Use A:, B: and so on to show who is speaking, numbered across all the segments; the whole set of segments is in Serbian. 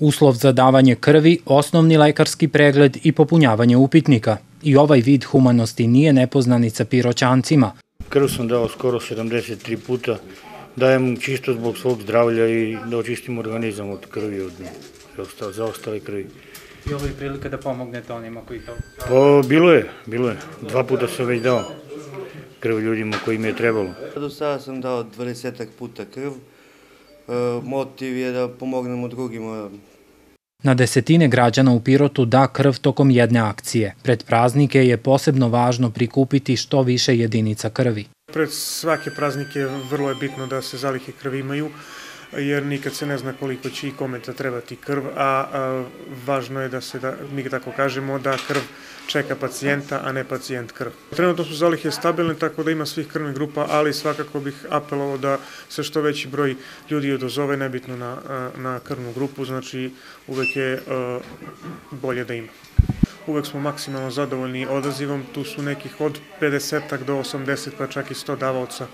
A: Uslov za davanje krvi, osnovni lekarski pregled i popunjavanje upitnika. I ovaj vid humanosti nije nepoznanica piroćancima.
B: Krv sam dao skoro 73 puta, dajem čisto zbog svog zdravlja i da očistim organizam od krvi, od zaostale krvi.
A: I ovo je prilika da pomognete onima koji to...
B: Pa, bilo je, bilo je. Dva puta sam već dao krv ljudima koji mi je trebalo.
C: Do sada sam dao 20 puta krv. E, motiv je da pomognemo drugima.
A: Na desetine građana u Pirotu da krv tokom jedne akcije. Pred praznike je posebno važno prikupiti što više jedinica krvi.
D: Pred svake praznike vrlo je bitno da se zalihe krvi imaju, jer nikad se ne zna koliko će i kome da trebati krv, a, a važno je da se, da, mi tako kažemo, da krv čeka pacijenta, a ne pacijent krv. Trenutno su zalihe stabilne, tako da ima svih krvnih grupa, ali svakako bih apelovao da se što veći broj ljudi odozove, nebitno na, na krvnu grupu, znači uvek je bolje da ima uvek smo maksimalno zadovoljni odazivom, tu su nekih od 50 do 80 pa čak i 100 davaoca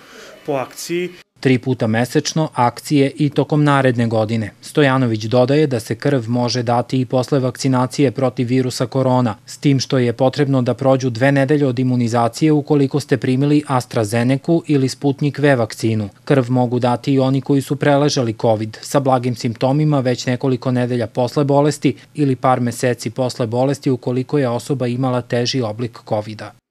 D: po akciji
A: tri puta mesečno, akcije i tokom naredne godine. Stojanović dodaje da se krv može dati i posle vakcinacije protiv virusa korona, s tim što je potrebno da prođu dve nedelje od imunizacije ukoliko ste primili AstraZeneca ili Sputnik V vakcinu. Krv mogu dati i oni koji su preležali COVID sa blagim simptomima već nekoliko nedelja posle bolesti ili par meseci posle bolesti ukoliko je osoba imala teži oblik COVID-a.